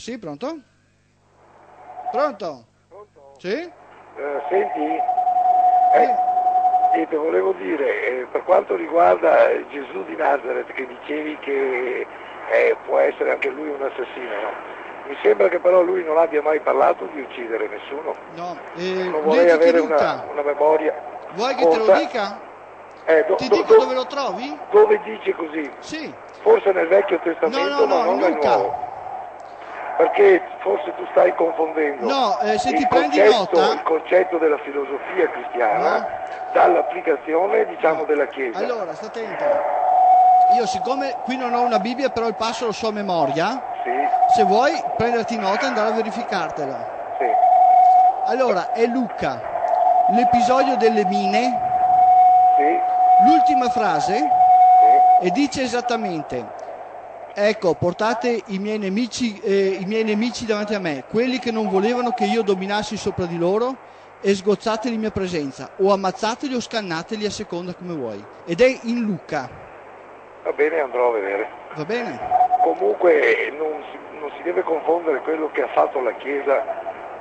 Sì, pronto? Pronto? Sì? Eh, senti, eh, niente, volevo dire, eh, per quanto riguarda Gesù di Nazareth, che dicevi che eh, può essere anche lui un assassino, no? mi sembra che però lui non abbia mai parlato di uccidere nessuno. No, eh, Non vorrei avere una, una memoria. Vuoi che te lo corta. dica? Eh, do- Ti do- dico do- dove lo trovi? dove dice così? Sì. Forse nel Vecchio Testamento, No, no, ma no, non nel Luca. Nuovo. Perché forse tu stai confondendo No, eh, se il, concetto, nota- il concetto della filosofia cristiana dall'applicazione diciamo della Chiesa. Allora, sta attento. Io siccome qui non ho una Bibbia, però il passo lo so a memoria, se vuoi prenderti nota e andare a verificartelo. Allora, è Luca, l'episodio delle mine, l'ultima frase, e dice esattamente, ecco, portate i miei, nemici, eh, i miei nemici davanti a me, quelli che non volevano che io dominassi sopra di loro, e sgozzateli in mia presenza, o ammazzateli o scannateli a seconda come vuoi. Ed è in Luca, Va bene, andrò a vedere. va bene? Comunque non si, non si deve confondere quello che ha fatto la Chiesa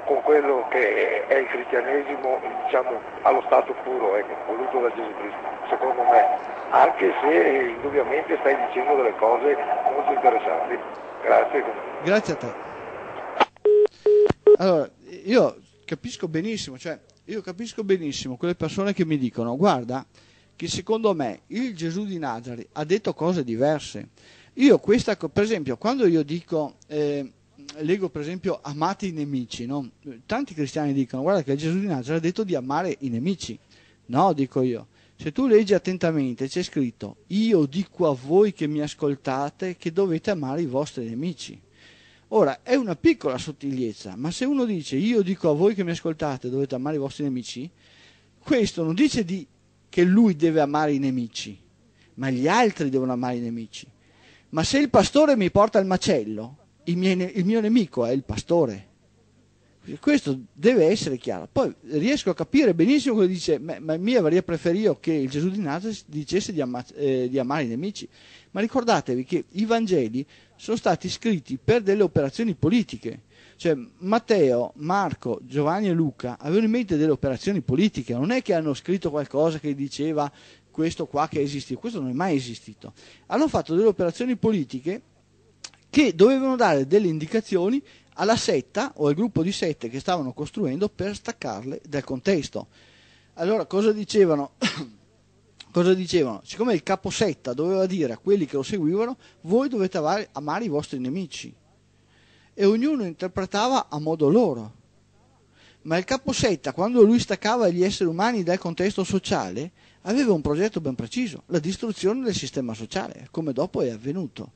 con quello che è il cristianesimo, diciamo, allo stato puro, ecco, voluto da Gesù Cristo, secondo me. Anche se indubbiamente stai dicendo delle cose molto interessanti. Grazie. Grazie a te. Allora, io capisco benissimo, cioè, io capisco benissimo quelle persone che mi dicono, guarda, che secondo me il Gesù di Nazareth ha detto cose diverse. Io questa, per esempio, quando io dico, eh, leggo per esempio amate i nemici, no? tanti cristiani dicono, guarda che Gesù di Nazareth ha detto di amare i nemici. No, dico io. Se tu leggi attentamente c'è scritto, io dico a voi che mi ascoltate che dovete amare i vostri nemici. Ora, è una piccola sottigliezza, ma se uno dice io dico a voi che mi ascoltate dovete amare i vostri nemici, questo non dice di, che lui deve amare i nemici, ma gli altri devono amare i nemici. Ma se il pastore mi porta al macello, il, ne- il mio nemico è il pastore. Questo deve essere chiaro. Poi riesco a capire benissimo che dice, ma, ma mia avrei preferito che il Gesù di Nazareth dicesse di, ama- eh, di amare i nemici. Ma ricordatevi che i Vangeli sono stati scritti per delle operazioni politiche. Cioè Matteo, Marco, Giovanni e Luca avevano in mente delle operazioni politiche, non è che hanno scritto qualcosa che diceva questo qua che è esistito, questo non è mai esistito. Hanno fatto delle operazioni politiche che dovevano dare delle indicazioni alla setta o al gruppo di sette che stavano costruendo per staccarle dal contesto. Allora cosa dicevano? cosa dicevano? Siccome il caposetta doveva dire a quelli che lo seguivano, voi dovete amare, i vostri nemici. E ognuno interpretava a modo loro. Ma il caposetta, quando lui staccava gli esseri umani dal contesto sociale, aveva un progetto ben preciso, la distruzione del sistema sociale, come dopo è avvenuto.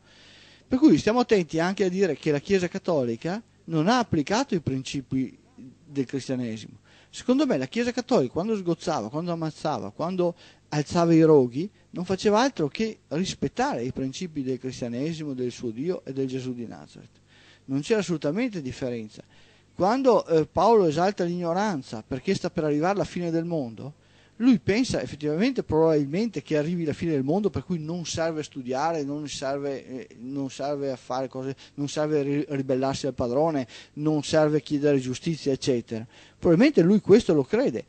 Per cui stiamo attenti anche a dire che la Chiesa Cattolica non ha applicato i principi del cristianesimo. Secondo me la Chiesa Cattolica quando sgozzava, quando ammazzava, quando alzava i roghi, non faceva altro che rispettare i principi del cristianesimo, del suo Dio e del Gesù di Nazareth. Non c'era assolutamente differenza. Quando eh, Paolo esalta l'ignoranza perché sta per arrivare la fine del mondo, lui pensa effettivamente probabilmente che arrivi la fine del mondo per cui non serve studiare, non serve, eh, non serve fare cose, non serve ri- ribellarsi al padrone, non serve chiedere giustizia, eccetera. Probabilmente lui questo lo crede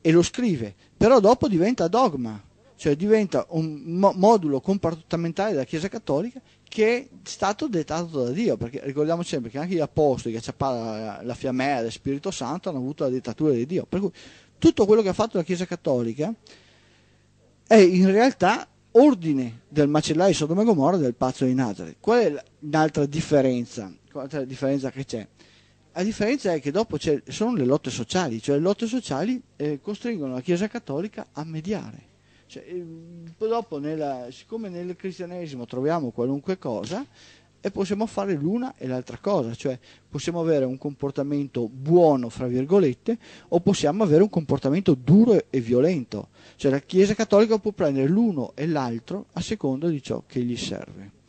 e lo scrive, però dopo diventa dogma, cioè diventa un mo- modulo comportamentale della Chiesa Cattolica che è stato dettato da Dio, perché ricordiamo sempre che anche gli apostoli che acciappavano la, la fiammella del Spirito Santo hanno avuto la dettatura di Dio, per cui tutto quello che ha fatto la Chiesa Cattolica è in realtà ordine del macellaio Sodoma e Gomorra del pazzo di Nazareth. Qual è la- un'altra differenza? Qual è la differenza che c'è? La differenza è che dopo sono le lotte sociali, cioè le lotte sociali eh, costringono la Chiesa Cattolica a mediare. Cioè, eh, dopo, nella- siccome nel cristianesimo troviamo qualunque cosa, e possiamo fare l'una e l'altra cosa, cioè possiamo avere un comportamento buono, fra virgolette, o possiamo avere un comportamento duro e violento. Cioè la Chiesa Cattolica può prendere l'uno e l'altro a seconda di ciò che gli serve.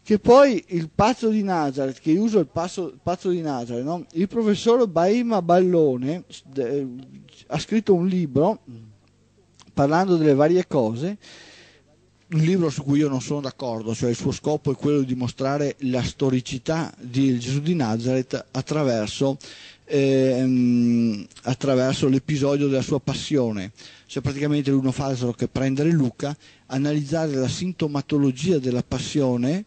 Che poi il pazzo di Nazareth, che uso il pazzo, pazzo di Nazareth, no? il professor Baima Ballone eh, ha scritto un libro parlando delle varie cose un libro su cui io non sono d'accordo, cioè il suo scopo è quello di dimostrare la storicità di Gesù di Nazareth attraverso, ehm, attraverso l'episodio della sua passione. Cioè praticamente lui non fa altro che prendere Luca, analizzare la sintomatologia della passione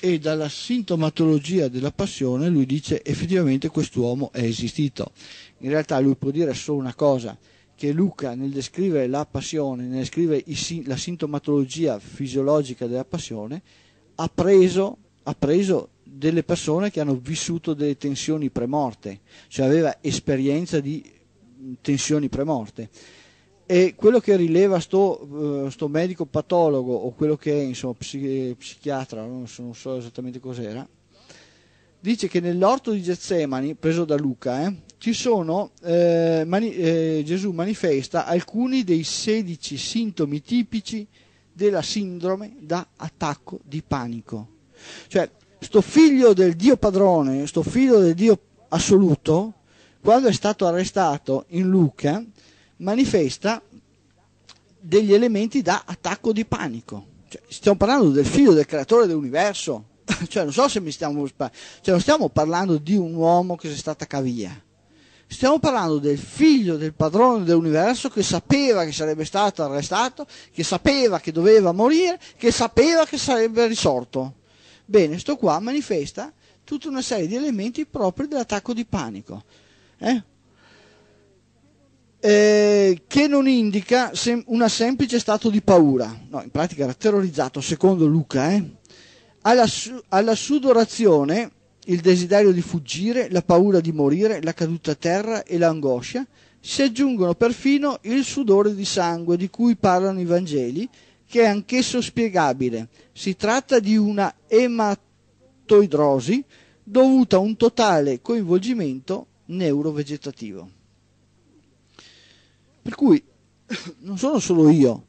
e dalla sintomatologia della passione lui dice effettivamente quest'uomo è esistito. In realtà lui può dire solo una cosa, che Luca nel descrivere la passione, nel descrivere la sintomatologia fisiologica della passione, ha preso, ha preso delle persone che hanno vissuto delle tensioni premorte, cioè aveva esperienza di tensioni premorte. E quello che rileva sto, uh, sto medico patologo o quello che è insomma, psichi, psichiatra, non so esattamente cos'era, dice che nell'orto di Getsemani, preso da Luca, eh, ci sono, eh, mani, eh, Gesù manifesta alcuni dei 16 sintomi tipici della sindrome da attacco di panico. Cioè, sto figlio del Dio padrone, sto figlio del Dio assoluto, quando è stato arrestato in Luca, manifesta degli elementi da attacco di panico. Cioè, stiamo parlando del figlio del creatore dell'universo. Cioè, non so se mi stiamo, cioè, non stiamo parlando di un uomo che si è stato a via Stiamo parlando del figlio del padrone dell'universo che sapeva che sarebbe stato arrestato, che sapeva che doveva morire, che sapeva che sarebbe risorto. Bene, sto qua manifesta tutta una serie di elementi propri dell'attacco di panico. Eh? Eh, che non indica sem- una semplice stato di paura, no, in pratica era terrorizzato, secondo Luca. Eh? Alla, su- alla sudorazione il desiderio di fuggire, la paura di morire, la caduta a terra e l'angoscia, si aggiungono perfino il sudore di sangue di cui parlano i Vangeli, che è anch'esso spiegabile. Si tratta di una ematoidrosi dovuta a un totale coinvolgimento neurovegetativo. Per cui non sono solo io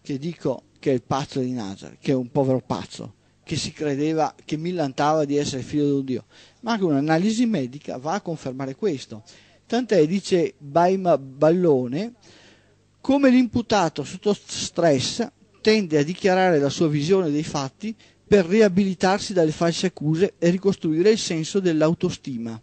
che dico che è il pazzo di Nazareth, che è un povero pazzo, che si credeva, che millantava di essere figlio di un Dio, ma anche un'analisi medica va a confermare questo. Tant'è, dice Baima Ballone, come l'imputato sotto stress tende a dichiarare la sua visione dei fatti per riabilitarsi dalle false accuse e ricostruire il senso dell'autostima.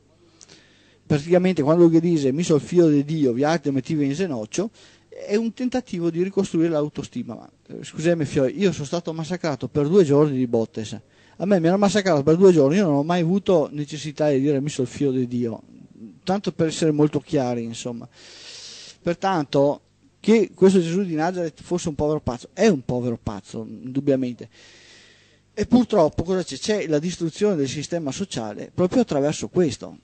Praticamente quando lui dice mi sono figlio di Dio, vi viate metti in zenoccio, è un tentativo di ricostruire l'autostima. Ma, eh, scusami Fioi, io sono stato massacrato per due giorni di bottes. A me mi hanno massacrato per due giorni, io non ho mai avuto necessità di dire mi sono il figlio di Dio, tanto per essere molto chiari, insomma. Pertanto, che questo Gesù di Nazareth fosse un povero pazzo, è un povero pazzo, indubbiamente. E purtroppo cosa c'è? C'è la distruzione del sistema sociale proprio attraverso questo.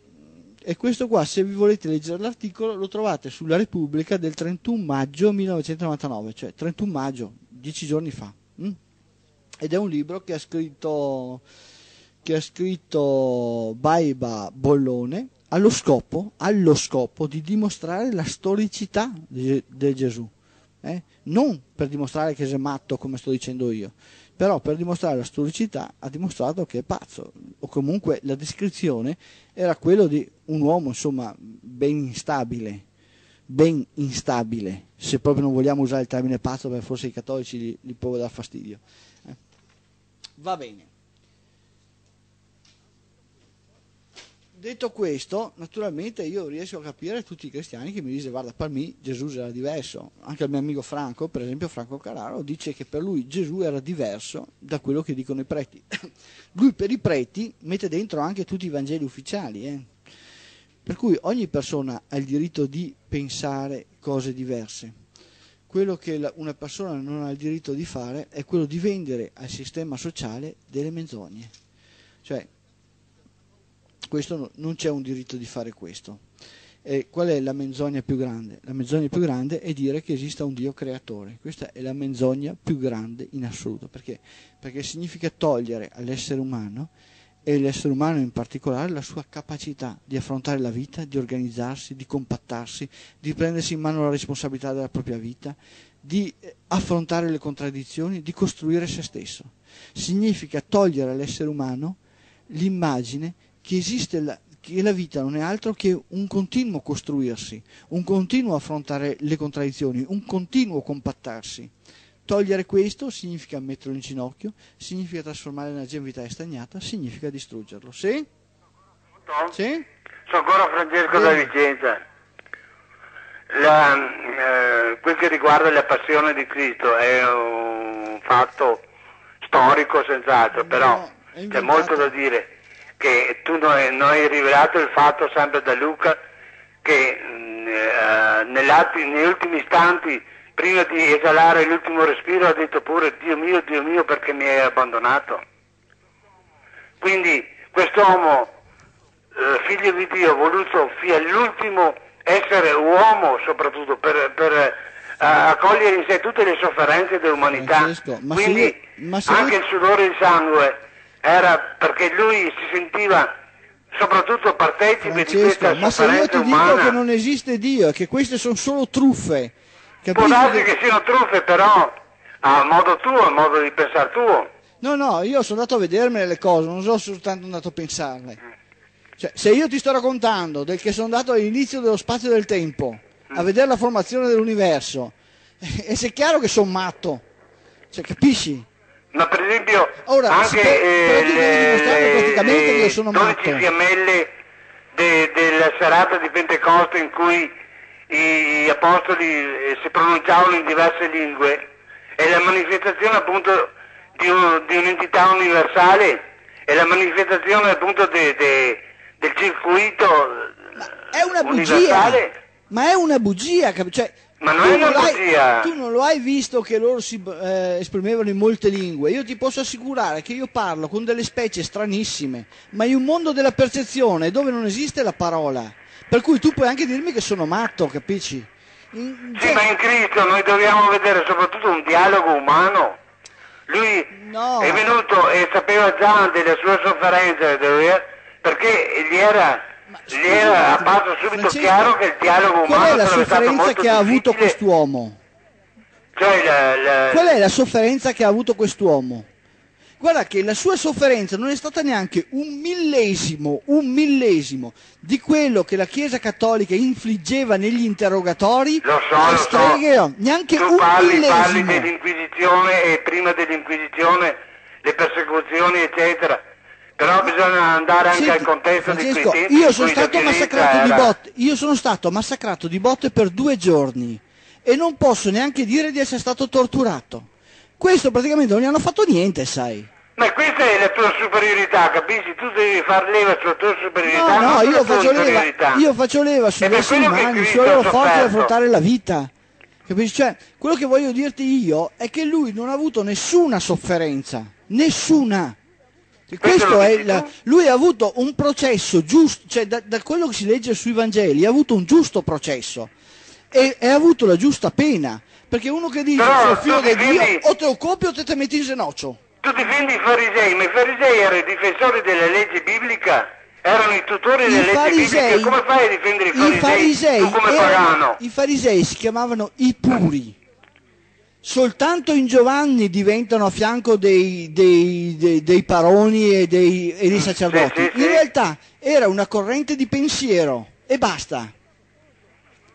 E questo qua, se vi volete leggere l'articolo, lo trovate sulla Repubblica del 31 maggio 1999, cioè 31 maggio, dieci giorni fa. Mm? Ed è un libro che ha scritto, che ha scritto Baiba Bollone allo scopo, allo scopo di dimostrare la storicità di, di Gesù. Eh? Non per dimostrare che è matto, come sto dicendo io, però per dimostrare la storicità ha dimostrato che è pazzo, o comunque la descrizione era quella di un uomo insomma ben instabile, ben instabile, se proprio non vogliamo usare il termine pazzo perché forse i cattolici gli, gli può dar fastidio. Eh? Va bene. Detto questo, naturalmente io riesco a capire tutti i cristiani che mi dicono guarda, per me Gesù era diverso. Anche il mio amico Franco, per esempio Franco Carraro, dice che per lui Gesù era diverso da quello che dicono i preti. lui per i preti mette dentro anche tutti i Vangeli ufficiali. Eh? Per cui ogni persona ha il diritto di pensare cose diverse. Quello che una persona non ha il diritto di fare è quello di vendere al sistema sociale delle menzogne. Cioè, questo non c'è un diritto di fare questo. E qual è la menzogna più grande? La menzogna più grande è dire che esista un Dio creatore. Questa è la menzogna più grande in assoluto. Perché? Perché significa togliere all'essere umano, e l'essere umano in particolare, la sua capacità di affrontare la vita, di organizzarsi, di compattarsi, di prendersi in mano la responsabilità della propria vita, di eh, affrontare le contraddizioni, di costruire se stesso. Significa togliere all'essere umano l'immagine che esiste la, che la vita non è altro che un continuo costruirsi, un continuo affrontare le contraddizioni, un continuo compattarsi. Togliere questo significa metterlo in ginocchio, significa trasformare l'energia in vita stagnata, significa distruggerlo. Sì? Sì? Sono ancora Francesco da Bene. Vicenza. La, eh, quel che riguarda la passione di Cristo è un fatto storico senz'altro, però No, è c'è molto da dire che tu non hai, non hai rivelato il fatto sempre da Luca che mh, eh, negli ultimi istanti prima di esalare l'ultimo respiro ha detto pure Dio mio, Dio mio perché mi hai abbandonato. Quindi quest'uomo eh, figlio di Dio, voluto fino all'ultimo essere uomo soprattutto per, per, eh, accogliere in sé tutte le sofferenze dell'umanità. Se Quindi ma se anche il sudore di sangue era perché lui si sentiva soprattutto partecipe di questa Francesco, ma se io ti dico umana. che non esiste Dio e che queste sono solo truffe, Può capisci? darsi che- siano truffe, però a modo tuo, a modo di pensare tuo. No, no, io sono andato a vedermene le cose, non sono soltanto andato a pensarle. Cioè, se io ti sto raccontando del che sono andato all'inizio dello spazio e del tempo a vedere la formazione dell'universo, e se è chiaro che sono matto. Cioè, capisci? Ma per esempio Ora, anche eh, le, praticamente che le io sono 12 matto. fiammelle de- della serata di Pentecoste in cui i apostoli eh, si pronunciavano in diverse lingue è la manifestazione appunto di, un- di un'entità universale, è la manifestazione appunto de- de- del circuito È una bugia. universale. Ma è una bugia, cioè, Ma non tu è una bugia. Tu non lo hai visto che loro si eh, esprimevano in molte lingue. Io ti posso assicurare che io parlo con delle specie stranissime, ma in un mondo della percezione dove non esiste la parola. Per cui tu puoi anche dirmi che sono matto, capisci? In- Sì, ma in Cristo noi dobbiamo vedere soprattutto un dialogo umano. Lui No. è venuto e sapeva già delle sue sofferenze, perché gli era, gli era apparso subito chiaro che il dialogo Qual umano è la sofferenza che ha avuto quest'uomo? Cioè, la- la- Qual è la sofferenza che ha avuto quest'uomo? Guarda che la sua sofferenza non è stata neanche un millesimo, un millesimo di quello che la Chiesa Cattolica infliggeva negli interrogatori Lo so, lo so. streghe, no, neanche tu un parli, parli millesimo. dell'Inquisizione e prima dell'Inquisizione le persecuzioni, eccetera. Però bisogna andare anche Senti, al contesto di Francesco, quei tempi. io sono stato massacrato di era- botte, io sono stato massacrato di botte per due giorni e non posso neanche dire di essere stato torturato. Questo praticamente non gli hanno fatto niente, sai. Ma questa è la tua superiorità, capisci? Tu devi far leva sulla tua superiorità. No, no, io faccio leva, io faccio leva sugli esseri umani, sulla loro forza di affrontare la vita. Capisci? Cioè, quello che voglio dirti io è che lui non ha avuto nessuna sofferenza, nessuna. Tu? lui ha avuto un processo giusto, cioè da, da quello che si legge sui Vangeli, ha avuto un giusto processo e, e ha avuto la giusta pena. Perché uno che dice sei figlio di Dio o te lo copi o te te metti in zenoccio. Tu difendi i farisei, ma i farisei erano i difensori della legge biblica, erano i tutori delle farisei, bibliche. Come fai a difendere i farisei, i farisei erano-? I farisei si chiamavano i puri. Soltanto in Giovanni diventano a fianco dei, dei- dei- dei paroni e dei, e dei sacerdoti. sì, sì. In realtà era una corrente di pensiero e basta.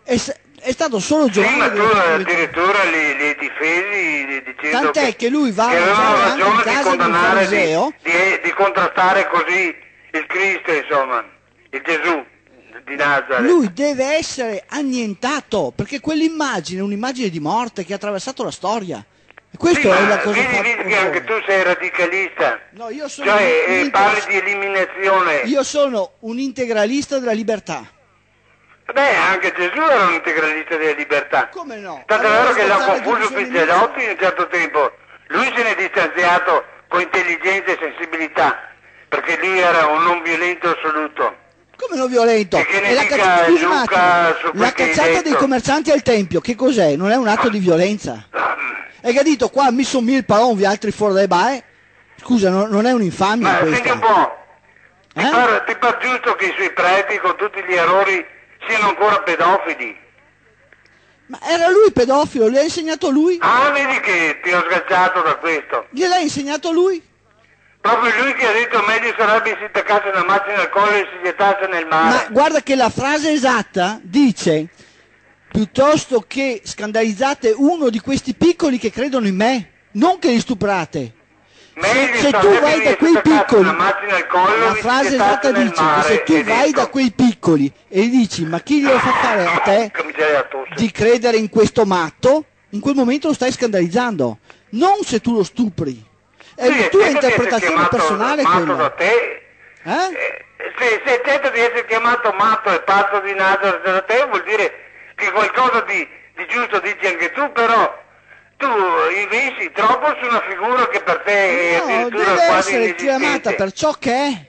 È, è stato solo Sì, Giovanni ma che- tu addirittura li, li difesi dicendo Tant'è che lui va a che ragione di casa di condannare, di, di, di contrastare così il Cristo, insomma, il Gesù di Nazareth. Lui deve essere annientato perché quell'immagine è un'immagine di morte che ha attraversato la storia. E questo Sì, è la cosa vedi, vedi che anche tu sei radicalista, No, io sono, cioè un eh, parli di eliminazione. io sono un integralista della libertà. Beh, anche Gesù era un integralista della libertà. Come no? Tanto è Allora vero che l'ha confuso tutti i suoi Pizzerotti in un certo tempo. Lui se ne è distanziato con intelligenza e sensibilità, perché lui era un non violento assoluto. Come non violento? E che ne È la caccia- Luca la cacciata dei commercianti al tempio, che cos'è? Non è un atto di violenza? Hai capito? Qua mi sono mille paron, vi altri fuori dai bae. Scusa, non, non è un'infamia Ma questa. un po', ti, Eh? par, ti par giusto che i suoi preti con tutti gli errori siano ancora pedofili? Ma era lui pedofilo, gli ha insegnato lui? Ah, vedi che ti ho sgacciato da questo. Gliel'ha insegnato lui? Proprio lui che ha detto meglio sarebbe se si attaccasse una macchina al collo e si gettasse nel Ma mare. guarda che la frase esatta dice piuttosto che scandalizzate uno di questi piccoli che credono in me, non che li stuprate. Meglio se sta tu vai da quei piccoli, collo, la frase esatta dice che se tu vai dico, da quei piccoli e gli dici ma chi glielo fa fare a te di credere in questo matto, in quel momento lo stai scandalizzando, non se tu lo stupri. È Sì, la certo tua interpretazione chiamato personale matto quella. da te. Eh? Eh, se, se tenta di essere chiamato matto e pazzo di Nazareth da te vuol dire che qualcosa di, di giusto dici anche tu, però tu investi troppo su una figura che per te è No, addirittura deve quasi essere chiamata per ciò che è.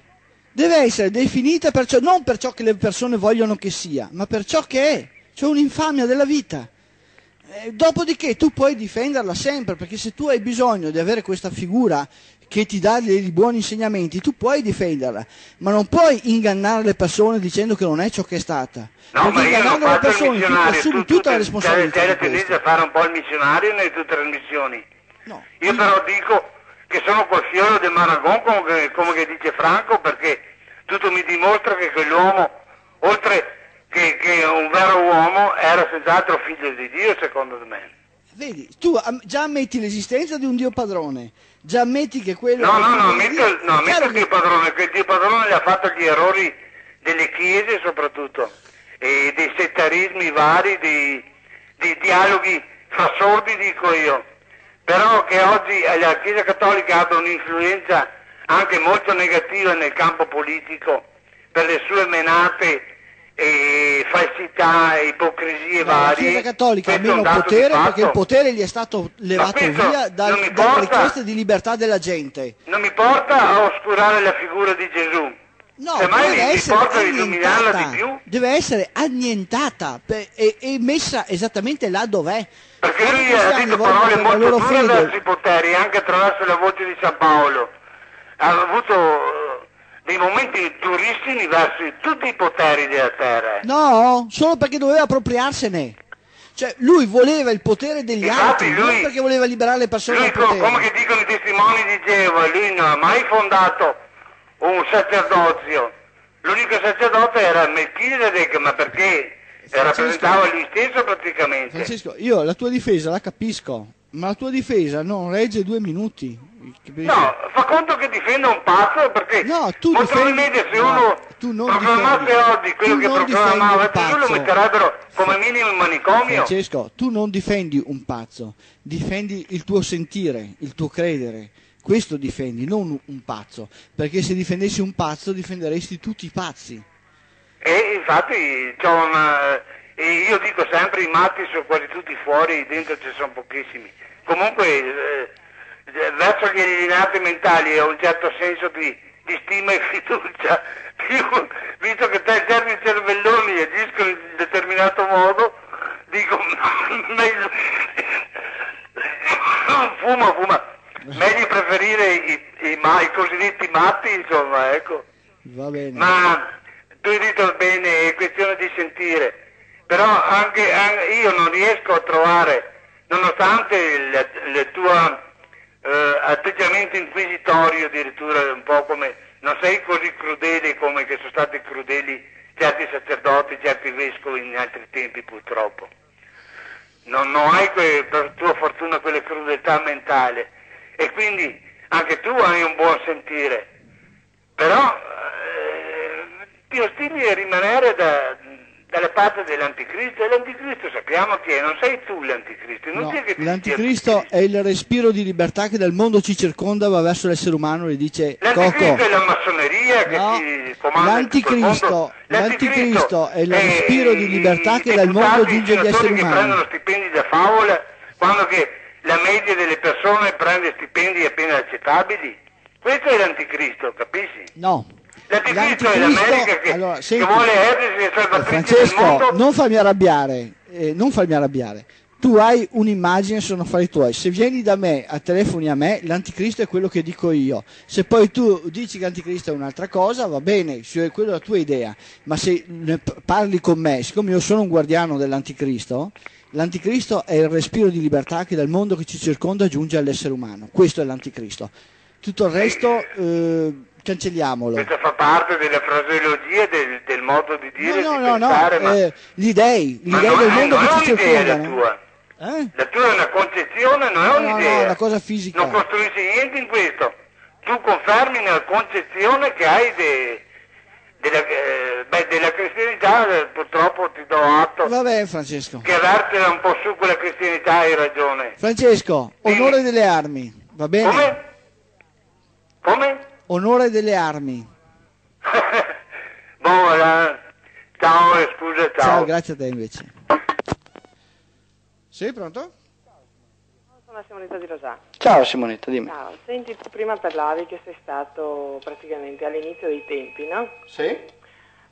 Deve essere definita per ciò, non per ciò che le persone vogliono che sia, ma per ciò che è. C'è un'infamia della vita. Eh, dopodiché tu puoi difenderla sempre, perché se tu hai bisogno di avere questa figura che ti dà dei buoni insegnamenti, tu puoi difenderla, ma non puoi ingannare le persone dicendo che non è ciò che è stata. No, perché ingannando le persone missionario, assumi tu, tutta la tu- responsabilità. c'è, la tendenza a fare un po' il missionario nelle tue trasmissioni. No. Io però dico che sono col fiore del Maragon come, come che dice Franco perché tutto mi dimostra che quell'uomo, oltre che, che un vero uomo, era senz'altro figlio di Dio secondo me. Vedi, tu già ammetti l'esistenza di un Dio padrone, già ammetti che quello... No, no, no, figlio di metto, Dio. no, È chiaro metto il Dio padrone, che il Dio padrone gli ha fatto gli errori delle chiese soprattutto, e dei settarismi vari, dei, dei dialoghi fra sordi dico io, però che oggi la Chiesa Cattolica abbia un'influenza anche molto negativa nel campo politico per le sue menate e falsità e ipocrisie la varie. Chiesa Cattolica ha meno potere perché il potere gli è stato levato via dal- dalle porta- richieste di libertà della gente. non mi porta a oscurare la figura di Gesù. No, Semmai deve mi essere annientata, di più. deve essere annientata pe- e, e messa esattamente là dov'è. Perché Quando lui ha detto parole per la molto dure fede- verso i poteri, anche attraverso la voce di San Paolo. Ha avuto dei momenti durissimi verso tutti i poteri della terra. No, solo perché doveva appropriarsene. Cioè, lui voleva il potere degli Infatti, altri, lui- non perché voleva liberare le persone Lui, dal come che dicono i testimoni di Geova, lui non ha mai fondato un sacerdozio. L'unico sacerdote era Melchisedec, ma perché rappresentava lui stesso praticamente. Francesco, io la tua difesa la capisco, ma la tua difesa non regge due minuti. No, fa conto che difenda un pazzo perché No, tu molto difendi- probabilmente se no, uno tu non proclamasse difendi- oggi quello che proclamava Gesù lo metterebbero come minimo in manicomio. Francesco, tu non difendi un pazzo, difendi il tuo sentire, il tuo credere. Questo difendi, non un pazzo, perché se difendessi un pazzo difenderesti tutti i pazzi. E infatti c'ho una- e io dico sempre i matti sono quasi tutti fuori, dentro ci sono pochissimi. Comunque eh, eh, verso gli alienati mentali ho un certo senso di, di stima e fiducia, più, visto che te- certi cervelloni agiscono in determinato modo, dico meglio fuma, fuma, meglio preferire i, i ma- i cosiddetti matti, insomma, ecco. Ma tu hai detto bene, è questione di sentire, però anche, anche io non riesco a trovare, nonostante il, tuo eh, atteggiamento inquisitorio, addirittura un po' come, non sei così crudele come che sono stati crudeli certi sacerdoti, certi vescovi in altri tempi purtroppo. Non, non hai que- per tua fortuna quelle crudeltà mentale e quindi anche tu hai un buon sentire però eh, ti ostini a rimanere da, dalla parte dell'anticristo e l'anticristo sappiamo chi è, non sei tu l'anticristo, non No, che l'anticristo sia è il respiro di libertà che dal mondo ci circonda, va verso l'essere umano e dice L'anticristo Coco. è la massoneria che No, ti comanda l'anticristo- mondo. l'anticristo è il è respiro di libertà che dal mondo giunge agli esseri che umani. prendono stipendi da favola quando che la media delle persone prende stipendi appena accettabili. Questo è l'anticristo, capisci? No. L'anticristo è l'America che, allora, che vuole essere salvatrice del Francesco, mondo. non farmi arrabbiare, eh, non farmi arrabbiare. Tu hai un'immagine, sono affari tuoi. Se vieni da me, a telefoni a me, l'anticristo è quello che dico io. Se poi tu dici che l'anticristo è un'altra cosa, va bene, se quella è la tua idea. Ma se parli con me, siccome io sono un guardiano dell'anticristo, l'anticristo è il respiro di libertà che dal mondo che ci circonda giunge all'essere umano. Questo è l'anticristo. Tutto il resto, eh, cancelliamolo. Questo fa parte della fraseologia del, del modo di dire No, e di no, no, pensare, no, ma, eh, gli dei, gli ma dei del è- mondo che è ci un'idea la circondano. tua. Eh? La tua è una concezione, non è No, no, un'idea. no, una cosa fisica. Non costruisci niente in questo. Tu confermi una concezione che hai de- della, eh, beh, della cristianità, eh, purtroppo ti do atto Vabbè Francesco. che avertela un po' su quella cristianità hai ragione. Francesco, onore delle armi, va bene? Come? Come? Onore delle armi. Eh, ciao e scusa, ciao. Ciao, grazie a te invece. Sei pronto? Sono Simonetta di Rosà. Ciao Simonetta, dimmi. Ciao, senti, tu prima parlavi che sei stato praticamente all'inizio dei tempi, no? Sì?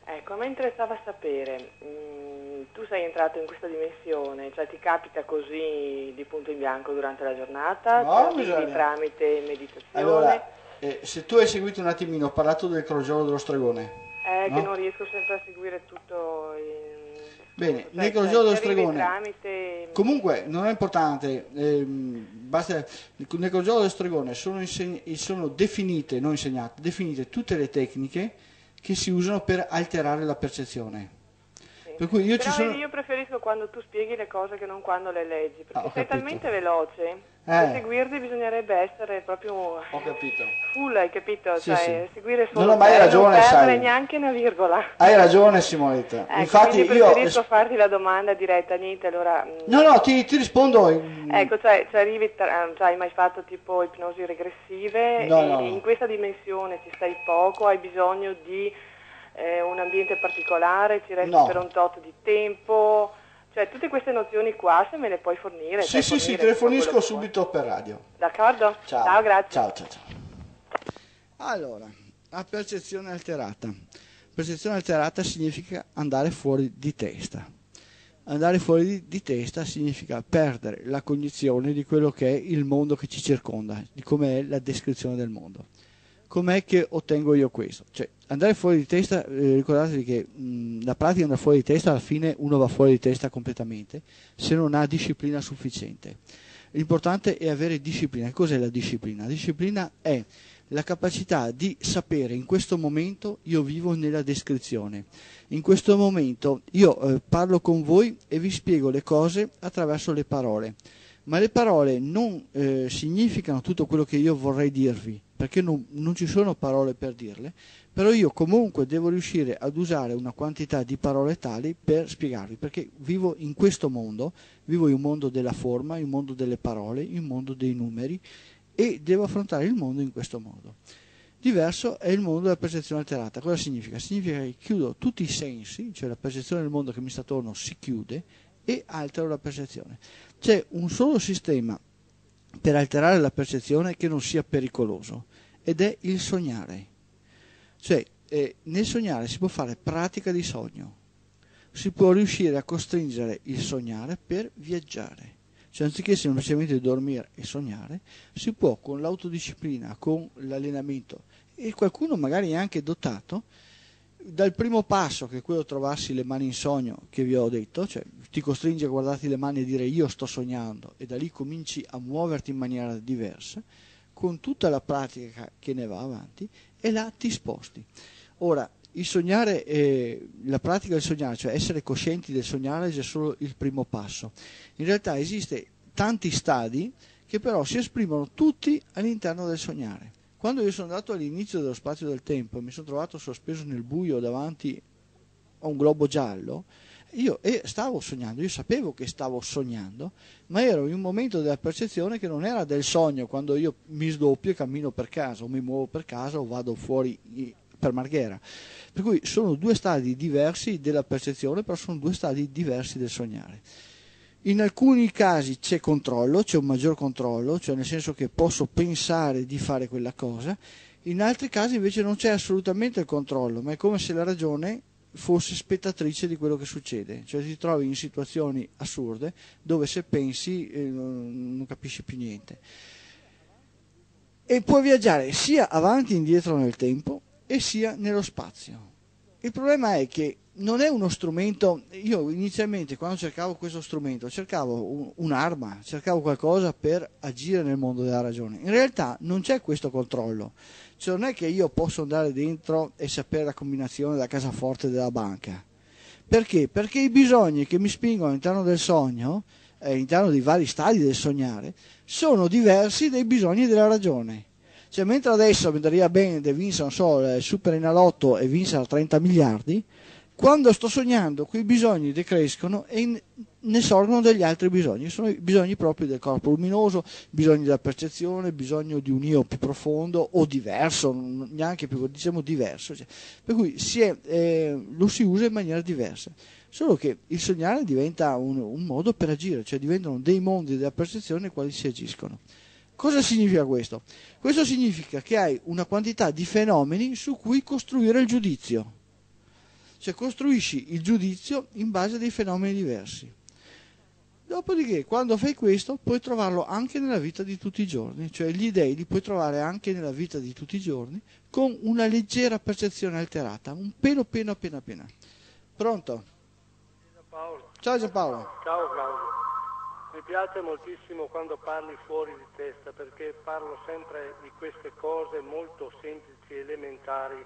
Ecco, a me interessava sapere, mm, tu sei entrato in questa dimensione, cioè ti capita così di punto in bianco durante la giornata? No, bisogna. tramite meditazione? Allora, eh, se tu hai seguito un attimino, ho parlato del crogiolo dello stregone. Eh, no? che non riesco sempre a seguire tutto in... Bene, cioè, nel cioè, crogiolo dello ci arrivi stregone. tramite... Comunque non è importante, ehm, basta, nel crogiolo dello stregone sono, inseg- sono definite, non insegnate, definite tutte le tecniche che si usano per alterare la percezione. Per cui io sono... io preferisco quando tu spieghi le cose che non quando le leggi, perché Ah, sei talmente veloce Eh. che seguirti bisognerebbe essere proprio Ho capito. full, hai capito? Sì, cioè, sì. seguire solo Non ho mai te, ragione, non perdere sai. neanche una virgola. Hai ragione Simonetta. Ecco, Infatti io... preferisco farti la domanda diretta, niente, allora... mm, No, no, ti, ti rispondo... in- Ecco, cioè, cioè arrivi, tra- cioè, hai mai fatto tipo ipnosi regressive? No, e no, no. In questa dimensione ci stai poco, hai bisogno di eh, un ambiente particolare, ci resti No. per un tot di tempo? Cioè, tutte queste nozioni qua, se me le puoi fornire? Sì, sai sì, sì, fornire te le tutto quello fornisco che puoi. subito per radio. D'accordo? Ciao. grazie. Ciao, ciao, ciao. Allora, la percezione alterata. Percezione alterata significa andare fuori di testa. Andare fuori di, di testa significa perdere la cognizione di quello che è il mondo che ci circonda, di come è la descrizione del mondo. Com'è che ottengo io questo? Cioè, andare fuori di testa, eh, ricordatevi che mh, la pratica di andare fuori di testa, alla fine uno va fuori di testa completamente se non ha disciplina sufficiente. L'importante è avere disciplina. Cos'è la disciplina? La disciplina è la capacità di sapere in questo momento io vivo nella descrizione. In questo momento io eh, parlo con voi e vi spiego le cose attraverso le parole. Ma le parole non eh, significano tutto quello che io vorrei dirvi, perché non, non ci sono parole per dirle, però io comunque devo riuscire ad usare una quantità di parole tali per spiegarvi, perché vivo in questo mondo, vivo in un mondo della forma, in un mondo delle parole, in un mondo dei numeri e devo affrontare il mondo in questo modo. Diverso è il mondo della percezione alterata. Cosa significa? Significa che chiudo tutti i sensi, cioè la percezione del mondo che mi sta attorno si chiude e altero la percezione. C'è un solo sistema per alterare la percezione che non sia pericoloso ed è il sognare. Cioè, eh, nel sognare si può fare pratica di sogno, si può riuscire a costringere il sognare per viaggiare. Cioè, anziché semplicemente dormire e sognare, si può con l'autodisciplina, con l'allenamento e qualcuno magari anche dotato, dal primo passo che è quello di trovarsi le mani in sogno che vi ho detto, cioè ti costringe a guardarti le mani e dire io sto sognando e da lì cominci a muoverti in maniera diversa, con tutta la pratica che ne va avanti e là ti sposti. Ora, il sognare, eh, la pratica del sognare, cioè essere coscienti del sognare è solo il primo passo. In realtà esiste tanti stadi che però si esprimono tutti all'interno del sognare. Quando io sono andato all'inizio dello spazio del tempo e mi sono trovato sospeso nel buio davanti a un globo giallo, io stavo sognando, io sapevo che stavo sognando, ma ero in un momento della percezione che non era del sogno, quando io mi sdoppio e cammino per casa, o mi muovo per casa o vado fuori per Marghera. Per cui sono due stadi diversi della percezione, però sono due stadi diversi del sognare. In alcuni casi c'è controllo, c'è un maggior controllo, cioè nel senso che posso pensare di fare quella cosa, in altri casi invece non c'è assolutamente il controllo, ma è come se la ragione fosse spettatrice di quello che succede, cioè ti trovi in situazioni assurde dove se pensi eh, non, capisci più niente. E puoi viaggiare sia avanti e indietro nel tempo e sia nello spazio. Il problema è che non è uno strumento, io inizialmente quando cercavo questo strumento cercavo un, un'arma, cercavo qualcosa per agire nel mondo della ragione. In realtà non c'è questo controllo, Cioè non è che io posso andare dentro e sapere la combinazione della casaforte della banca. Perché? Perché i bisogni che mi spingono all'interno del sogno, eh, all'interno dei vari stadi del sognare, sono diversi dai bisogni della ragione. Cioè, mentre adesso mi daria bene di vincere, so, il Super Enalotto e vincere 30 miliardi, quando sto sognando quei bisogni decrescono e ne sorgono degli altri bisogni, sono i bisogni propri del corpo luminoso, bisogni della percezione, bisogno di un io più profondo o diverso, neanche più, diciamo diverso, cioè, per cui si è, eh, lo si usa in maniera diversa, solo che il sognare diventa un, un modo per agire, cioè diventano dei mondi della percezione nei quali si agiscono. Cosa significa questo? Questo significa che hai una quantità di fenomeni su cui costruire il giudizio. Cioè costruisci il giudizio in base a dei fenomeni diversi. Dopodiché, quando fai questo, puoi trovarlo anche nella vita di tutti i giorni, cioè gli dei li puoi trovare anche nella vita di tutti i giorni con una leggera percezione alterata, un pelo peno appena appena. Pronto? Ciao Giampaolo. Ciao Claudio. Mi piace moltissimo quando parli fuori di testa perché parlo sempre di queste cose molto semplici elementari.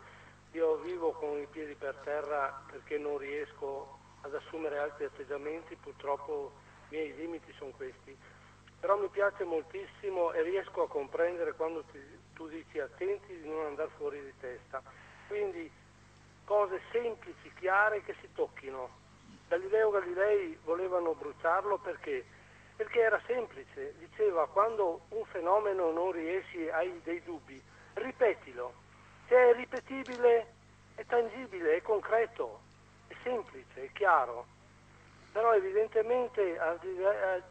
Io vivo con i piedi per terra perché non riesco ad assumere altri atteggiamenti, purtroppo i miei limiti sono questi. Però mi piace moltissimo e riesco a comprendere quando ti, tu dici attenti di non andare fuori di testa. Quindi cose semplici, chiare che si tocchino. Galileo Galilei volevano bruciarlo perché? Perché era semplice, diceva quando un fenomeno non riesci, hai dei dubbi, ripetilo. Se è ripetibile, è tangibile, è concreto, è semplice, è chiaro però evidentemente a,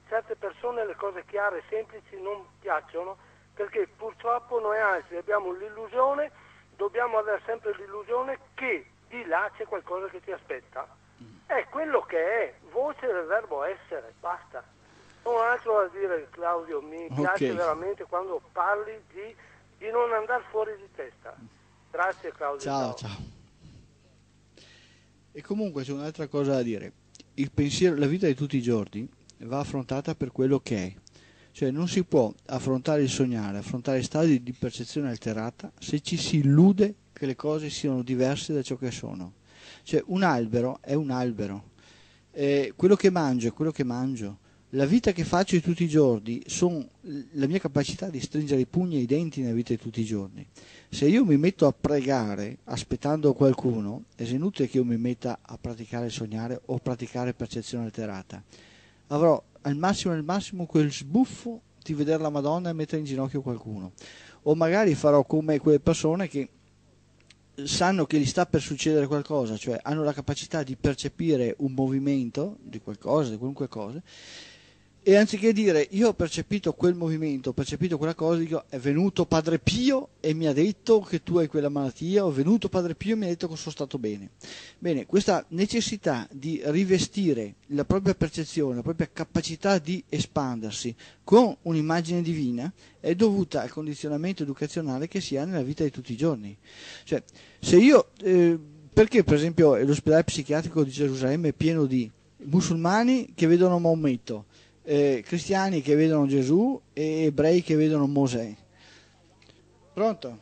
certe persone le cose chiare e semplici non piacciono perché purtroppo noi anzi abbiamo l'illusione, dobbiamo avere sempre l'illusione che di là c'è qualcosa che ti aspetta. È quello che è, voce del verbo essere, basta. Non altro da dire Claudio, mi okay. piace veramente quando parli di, di, non andare fuori di testa. Grazie Claudio. Ciao, ciao. ciao. E comunque c'è un'altra cosa da dire il pensiero, la vita di tutti i giorni va affrontata per quello che è. Cioè non si può affrontare il sognare, affrontare stadi di percezione alterata se ci si illude che le cose siano diverse da ciò che sono. Cioè un albero è un albero, eh, quello che mangio è quello che mangio, la vita che faccio di tutti i giorni sono la mia capacità di stringere i pugni e i denti nella vita di tutti i giorni. Se io mi metto a pregare aspettando qualcuno, è inutile che io mi metta a praticare sognare o praticare percezione alterata. Avrò al massimo al massimo quel sbuffo di vedere la Madonna e mettere in ginocchio qualcuno. O magari farò come quelle persone che sanno che gli sta per succedere qualcosa, cioè hanno la capacità di percepire un movimento di qualcosa, di qualunque cosa, e anziché dire io ho percepito quel movimento, ho percepito quella cosa, dico è venuto Padre Pio e mi ha detto che tu hai quella malattia, o è venuto Padre Pio e mi ha detto che sono stato bene. Bene, questa necessità di rivestire la propria percezione, la propria capacità di espandersi con un'immagine divina è dovuta al condizionamento educazionale che si ha nella vita di tutti i giorni. Cioè, se io, eh, perché per esempio l'ospedale psichiatrico di Gerusalemme è pieno di musulmani che vedono Maometto, eh, cristiani che vedono Gesù e ebrei che vedono Mosè. Pronto?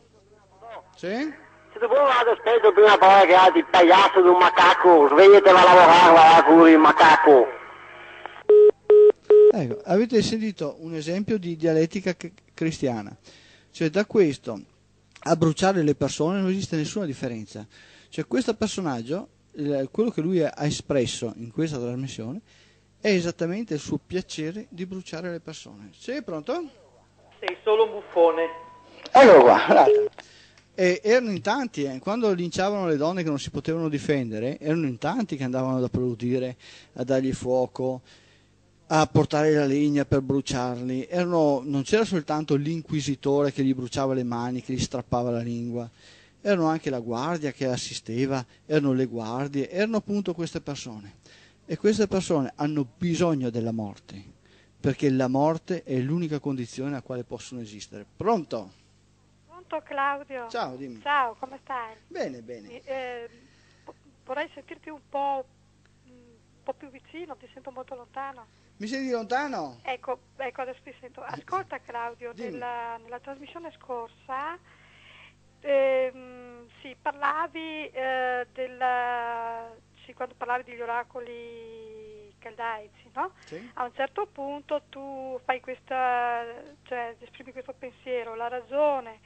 Sì? Se tu vado aspetto prima parola che ha di pagliasso di un macaco, svegliati a lavorare, va a curi il macaco. Ecco, avete sentito un esempio di dialettica cristiana. Cioè da questo a bruciare le persone non esiste nessuna differenza. Cioè questo personaggio, quello che lui ha espresso in questa trasmissione, è esattamente il suo piacere di bruciare le persone. Sei pronto? Sei solo un buffone. Eccolo qua, guardate. E erano in tanti, eh. quando linciavano le donne che non si potevano difendere, erano in tanti che andavano ad applaudire, a dargli fuoco, a portare la legna per bruciarli. Erano, non c'era soltanto l'inquisitore che gli bruciava le mani, che gli strappava la lingua, erano anche la guardia che assisteva, erano le guardie, erano appunto queste persone. E queste persone hanno bisogno della morte, perché la morte è l'unica condizione a quale possono esistere. Pronto? Pronto Claudio? Ciao, dimmi. Ciao, come stai? Bene, bene. Eh, vorrei sentirti un po', un po' più vicino, ti sento molto lontano. Mi senti lontano? Ecco, ecco adesso ti sento. Ascolta Claudio, nella, nella, trasmissione scorsa ehm, sì, parlavi eh, della, sì, quando parlavi degli oracoli caldaici, no? Sì. A un certo punto tu fai questa, cioè esprimi questo pensiero, la ragione,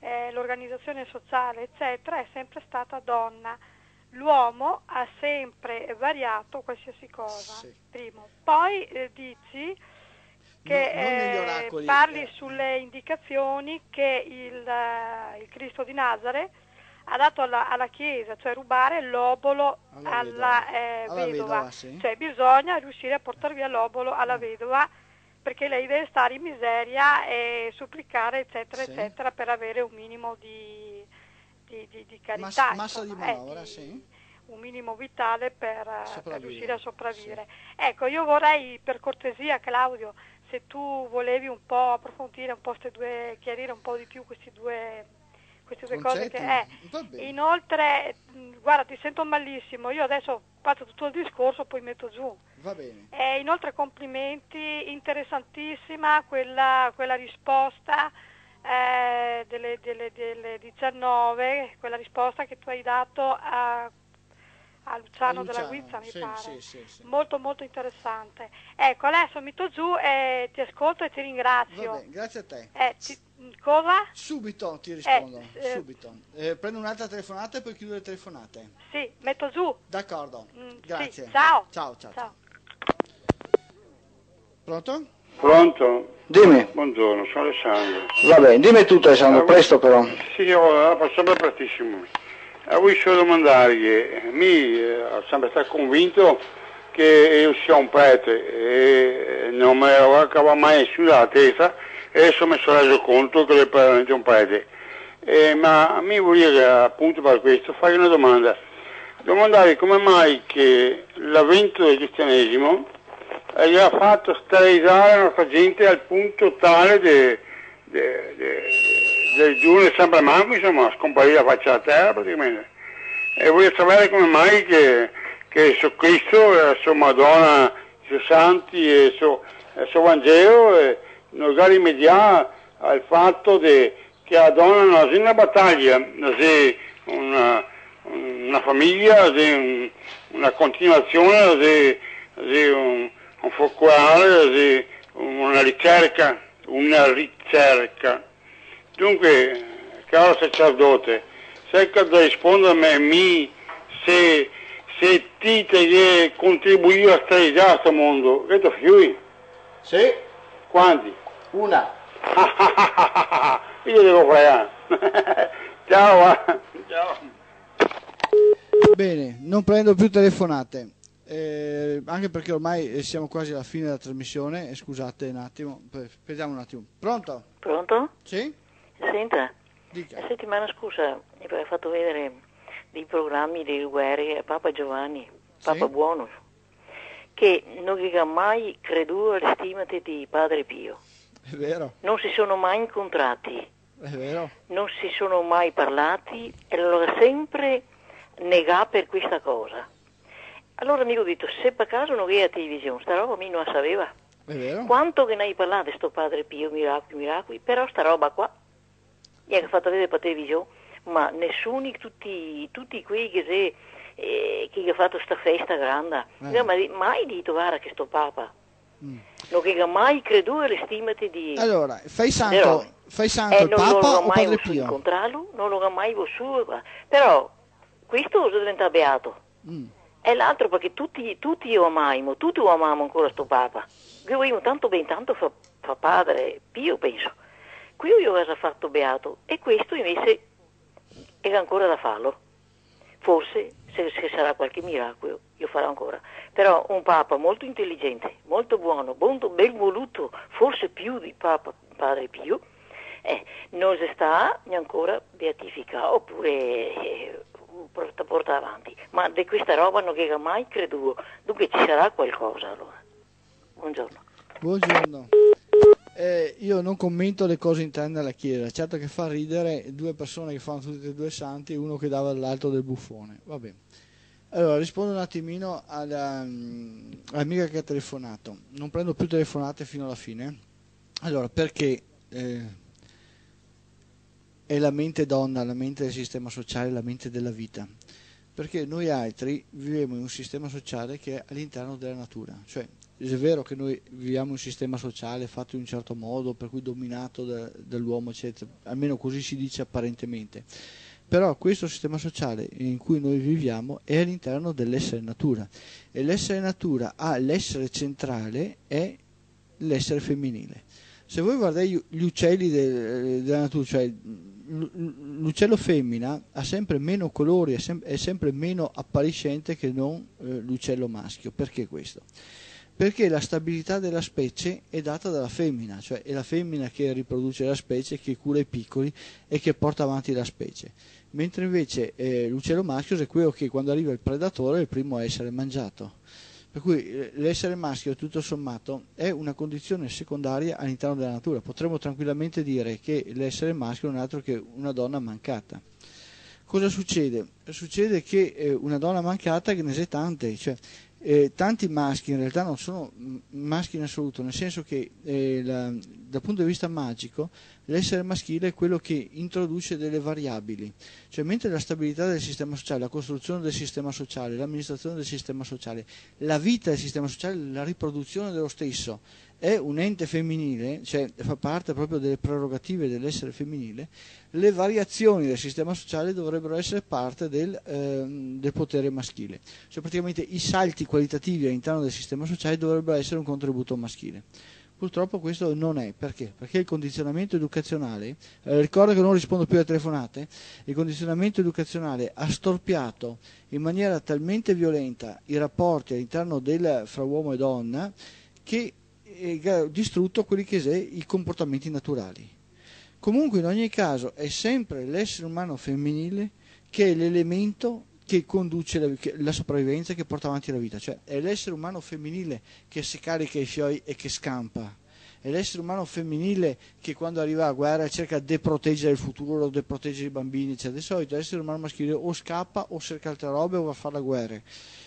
eh, l'organizzazione sociale, eccetera, è sempre stata donna. L'uomo ha sempre variato qualsiasi cosa, Sì. primo. Poi eh, dici che No, eh, parli eh. sulle indicazioni che il, eh, il Cristo di Nazareth ha dato alla, alla Chiesa, cioè rubare l'obolo Alla alla, vedova. eh, Alla vedova. vedova, sì. Cioè bisogna riuscire a portare via l'obolo Mm. alla vedova perché lei deve stare in miseria e supplicare eccetera Sì. eccetera per avere un minimo di, di, di- di carità. Massa, massa di insomma, eh, manovra, di- sì. un minimo vitale per, eh, per riuscire a sopravvivere. Ecco, io vorrei per cortesia Claudio, se tu volevi un po' approfondire un po' queste due, chiarire un po' di più questi due, queste due cose che è. Inoltre, guarda, ti sento malissimo, io adesso faccio tutto il discorso, poi metto giù. Va bene. E inoltre complimenti, interessantissima quella, quella risposta eh, delle, delle- delle 19, quella risposta che tu hai dato a, a Luciano, A della Luciano, Guizza, mi sì, pare. sì, sì, sì. Molto molto interessante. Ecco, adesso metto giù e ti ascolto e ti Va ringrazio. bene, grazie a te. Eh, ti- cosa? Subito ti rispondo, eh, subito. Eh, prendo un'altra telefonata e poi chiudo le telefonate. Sì, metto giù. D'accordo, Mm, sì, grazie. ciao. Ciao, ciao. Ciao. Pronto? Pronto? Dimmi. Buongiorno, sono Alessandro. Va bene, dimmi tutto Alessandro, presto però. Sì, io eh, sempre prestissimo. Domandare che mi eh, ho sempre stato convinto che io sia un prete e non mi aveva mai nessuno dalla testa e adesso mi sono reso conto che è veramente un prete. Eh, ma mi voglio appunto per questo fare una domanda. Domandare come mai che l'avvento del cristianesimo gli ha fatto sterilizzare la nostra gente al punto tale de- del giorno sempre manco, insomma, scomparire la faccia della terra praticamente. E voglio sapere come mai che, che su Cristo, la sua Madonna, i suoi santi e il suo, il suo Vangelo eh, non ga rimediare al fatto de- che la donna non è una battaglia, non è una, una famiglia, non è un- una continuazione, non è un, un focolare, non è una ricerca, una ricerca. Dunque, caro sacerdote, cerca di rispondermi a me se, se ti te contribuire a sterilizzare questo mondo. Vedo fiui? Sì, Quanti? una. Io devo fregare. Ciao, eh. Ciao. Bene, non prendo più telefonate. eh, anche perché ormai eh, siamo quasi alla fine della trasmissione. e scusate un attimo, aspettiamo un attimo. Pronto? Pronto? Sì? Senta, Dica. la settimana scorsa mi aveva fatto vedere dei programmi di guerre a Papa Giovanni, Papa Sì. Buono, che non aveva mai creduto alle stimate di Padre Pio. È vero, Non si sono mai incontrati, è vero. non si sono mai parlati e allora sempre negà per questa cosa. Allora mi ho detto, se per caso non è a televisione, sta roba mi non la sapeva. È vero? Quanto che ne hai parlato sto padre Pio, miracoli, miracoli, però sta roba qua gli ha fatto vedere per televisione, ma nessuno, tutti, tutti quei che, se, eh, che ha fatto sta festa grande, Eh. non ha mai- detto guarda che sto papa, Mm. non che ha mai creduto alle stimate di... Allora, fai santo, fai santo eh, il non, non Papa l'ho o mai Padre Pio? incontrarlo, non l'ho mai voluto, però questo diventa beato. Mm. E l'altro perché tutti, tutti lo amiamo, tutti lo amiamo ancora sto Papa. Io vogliamo tanto ben, tanto fa, fa padre Pio, penso. Qui io ho fatto beato e questo invece è ancora da farlo. Forse se, se sarà qualche miracolo io farò ancora. Però un Papa molto intelligente, molto buono, molto ben voluto, forse più di Papa Padre Pio, eh, non si sta ancora beatificato oppure eh, porta, porta avanti. Ma di questa roba non che mai creduto. Dunque ci sarà qualcosa allora. Buongiorno. Buongiorno. Eh, io non commento le cose interne della Chiesa, certo che fa ridere due persone che fanno tutti e due santi e uno che dava all'altro del buffone. Va. Allora, rispondo un attimino alla, mm, all'amica che ha telefonato. Non prendo più telefonate fino alla fine. Allora, perché eh, è la mente donna, la mente del sistema sociale, la mente della vita. Perché noi altri viviamo in un sistema sociale che è all'interno della natura, cioè è vero che noi viviamo un sistema sociale fatto in un certo modo, per cui dominato da, dall'uomo, eccetera, almeno così si dice apparentemente, però questo sistema sociale in cui noi viviamo è all'interno dell'essere natura e l'essere natura ha l'essere centrale è l'essere femminile. Se voi guardate gli uccelli della natura, cioè l'uccello femmina ha sempre meno colori, è sempre meno appariscente che non eh, l'uccello maschio. Perché questo? Perché la stabilità della specie è data dalla femmina, cioè è la femmina che riproduce la specie, che cura i piccoli e che porta avanti la specie. Mentre invece eh, l'uccello maschio è quello che quando arriva il predatore è il primo a essere mangiato. Per cui eh, l'essere maschio, tutto sommato, è una condizione secondaria all'interno della natura. Potremmo tranquillamente dire che l'essere maschio non è altro che una donna mancata. Cosa succede? Succede che eh, una donna mancata, ne sa tante, cioè eh, tanti maschi in realtà non sono maschi in assoluto, nel senso che eh, la, dal punto di vista magico l'essere maschile è quello che introduce delle variabili, cioè mentre la stabilità del sistema sociale, la costruzione del sistema sociale, l'amministrazione del sistema sociale, la vita del sistema sociale, la riproduzione dello stesso è un ente femminile, cioè fa parte proprio delle prerogative dell'essere femminile, le variazioni del sistema sociale dovrebbero essere parte del, ehm, del, potere maschile. Cioè praticamente i salti qualitativi all'interno del sistema sociale dovrebbero essere un contributo maschile. Purtroppo questo non è, perché? Perché il condizionamento educazionale, eh, ricordo che non rispondo più alle telefonate, il condizionamento educazionale ha storpiato in maniera talmente violenta i rapporti all'interno del fra uomo e donna che ha distrutto quelli che sono i comportamenti naturali. Comunque in ogni caso è sempre l'essere umano femminile che è l'elemento che conduce la, la, sopravvivenza che porta avanti la vita, cioè è l'essere umano femminile che si carica i fioi e che scampa, è l'essere umano femminile che quando arriva a guerra cerca di proteggere il futuro, di proteggere i bambini, cioè di solito l'essere umano maschile o scappa o cerca altre robe o va a fare la guerra.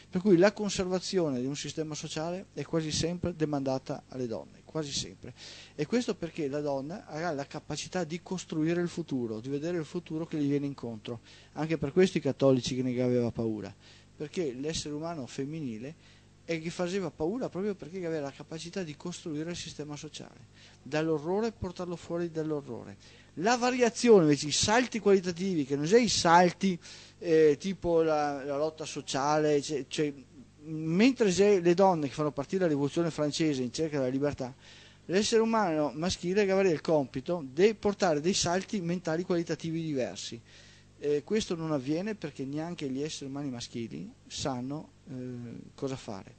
Per cui la conservazione di un sistema sociale è quasi sempre demandata alle donne, quasi sempre. E questo perché la donna ha la capacità di costruire il futuro, di vedere il futuro che gli viene incontro. Anche per questo i cattolici che ne aveva paura, perché l'essere umano femminile e gli faceva paura proprio perché aveva la capacità di costruire il sistema sociale, dall'orrore portarlo fuori dall'orrore. La variazione invece, i salti qualitativi, che non sono i salti eh, tipo la, la, lotta sociale, cioè, cioè, mentre le donne che fanno partire la rivoluzione francese in cerca della libertà, l'essere umano maschile aveva il compito di portare dei salti mentali qualitativi diversi. Eh, questo non avviene perché neanche gli esseri umani maschili sanno eh, cosa fare.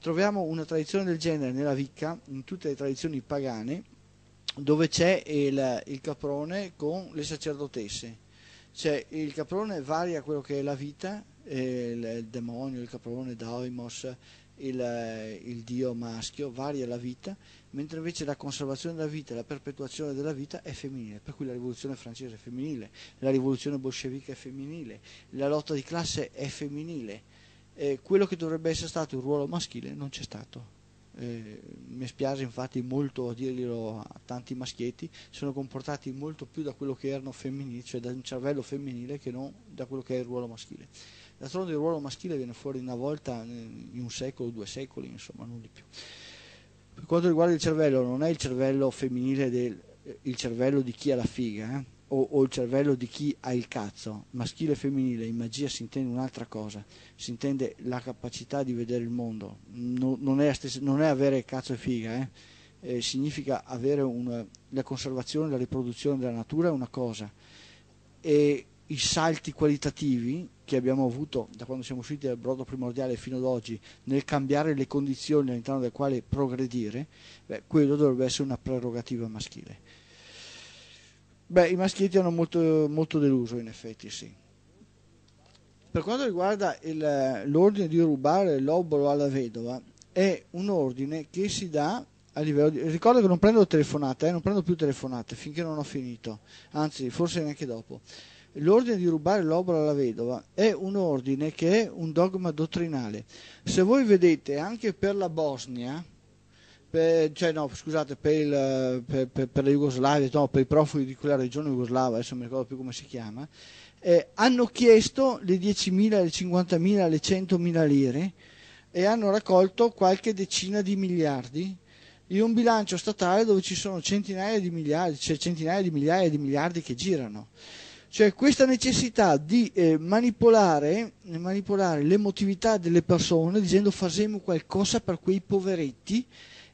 Troviamo una tradizione del genere nella Vicca, in tutte le tradizioni pagane, dove c'è il, il caprone con le sacerdotesse cioè il caprone varia quello che è la vita, eh, il, il, demonio, il caprone, Daimos, il, il, dio maschio, varia la vita, mentre invece la conservazione della vita la perpetuazione della vita è femminile, per cui la rivoluzione francese è femminile, la rivoluzione bolscevica è femminile, la lotta di classe è femminile, eh, quello che dovrebbe essere stato un ruolo maschile non c'è stato. Eh, mi spiace infatti molto a dirglielo a tanti maschietti, sono comportati molto più da quello che erano femminili, cioè da un cervello femminile che non da quello che è il ruolo maschile. D'altronde il ruolo maschile viene fuori una volta in un secolo, due secoli, insomma, non di più. Per quanto riguarda il cervello, non è il cervello femminile del il cervello di chi ha la figa, eh? O, o, il cervello di chi ha il cazzo, maschile e femminile, in magia si intende un'altra cosa, si intende la capacità di vedere il mondo, no, non, è stessa, non, è avere cazzo e figa, eh? Eh, significa avere una, la conservazione, la riproduzione della natura è una cosa e i salti qualitativi che abbiamo avuto da quando siamo usciti dal brodo primordiale fino ad oggi nel cambiare le condizioni all'interno delle quali progredire, beh, quello dovrebbe essere una prerogativa maschile. Beh, i maschietti hanno molto, molto deluso, in effetti, sì. Per quanto riguarda il, l'ordine di rubare l'obolo alla vedova, è un ordine che si dà a livello di... Ricordo che non prendo telefonate, eh, non prendo più telefonate finché non ho finito, anzi, forse neanche dopo. L'ordine di rubare l'obolo alla vedova è un ordine che è un dogma dottrinale. Se voi vedete anche per la Bosnia, per, cioè no, scusate, per, il, per, per, per la Jugoslavia, no, per i profughi di quella regione jugoslava, adesso non mi ricordo più come si chiama, eh, hanno chiesto le 10.000, le 50.000, le 100.000 lire e hanno raccolto qualche decina di miliardi in un bilancio statale dove ci sono centinaia di miliardi, cioè centinaia di migliaia di miliardi che girano. Cioè questa necessità di eh, manipolare, manipolare l'emotività delle persone dicendo faremo qualcosa per quei poveretti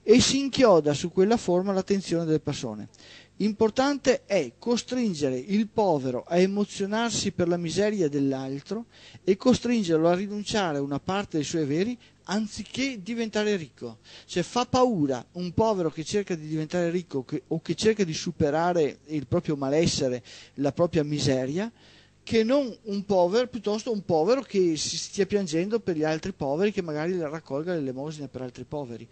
e si inchioda su quella forma l'attenzione delle persone. Importante è costringere il povero a emozionarsi per la miseria dell'altro e costringerlo a rinunciare a una parte dei suoi averi anziché diventare ricco. Cioè fa paura un povero che cerca di diventare ricco che, o che cerca di superare il proprio malessere, la propria miseria, che non un povero, piuttosto un povero che si stia piangendo per gli altri poveri, che magari raccolga l'elemosina per altri poveri.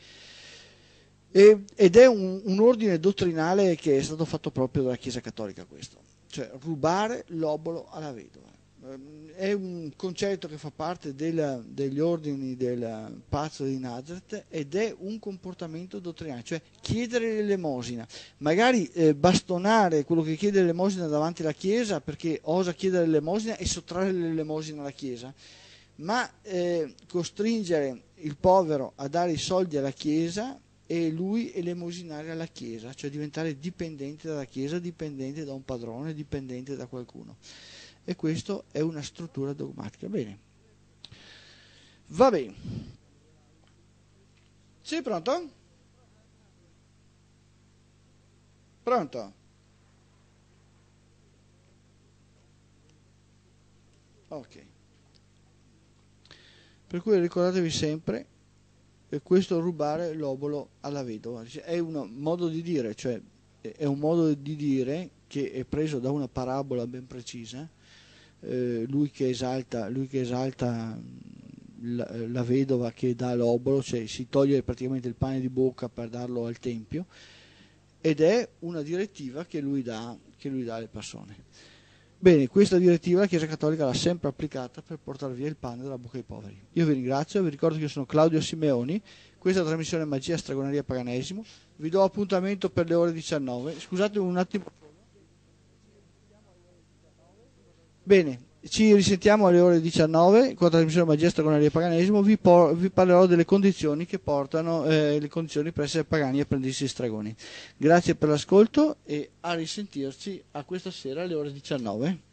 E, ed è un, un, ordine dottrinale che è stato fatto proprio dalla Chiesa Cattolica questo, cioè rubare l'obolo alla vedova. Ehm, è un concetto che fa parte del, degli ordini del pazzo di Nazareth ed è un comportamento dottrinale, cioè chiedere l'elemosina, magari eh, bastonare quello che chiede l'elemosina davanti alla Chiesa perché osa chiedere l'elemosina e sottrarre l'elemosina alla Chiesa, ma eh, costringere il povero a dare i soldi alla Chiesa e lui elemosinare alla Chiesa, cioè diventare dipendente dalla Chiesa, dipendente da un padrone, dipendente da qualcuno. E questa è una struttura dogmatica. Bene. Va bene. Sì, pronto? Pronto? Ok. Per cui ricordatevi sempre questo rubare l'obolo alla vedova. È un modo di dire, cioè è un modo di dire che è preso da una parabola ben precisa, eh, lui, che esalta, lui che esalta la, la, vedova che dà l'obolo, cioè si toglie praticamente il pane di bocca per darlo al Tempio, ed è una direttiva che lui dà, che lui dà alle persone. Bene, questa direttiva la Chiesa Cattolica l'ha sempre applicata per portare via il pane dalla bocca dei poveri. Io vi ringrazio, vi ricordo che io sono Claudio Simeoni, questa è la trasmissione Magia, Stragoneria, Paganesimo, vi do appuntamento per le ore 19. Scusate un attimo. Bene, ci risentiamo alle ore 19 con la trasmissione Magia, Stragoneria e Paganesimo, vi, por- vi, parlerò delle condizioni che portano eh, le condizioni per essere pagani e apprendisti stragoni. Grazie per l'ascolto e a risentirci a questa sera alle ore 19.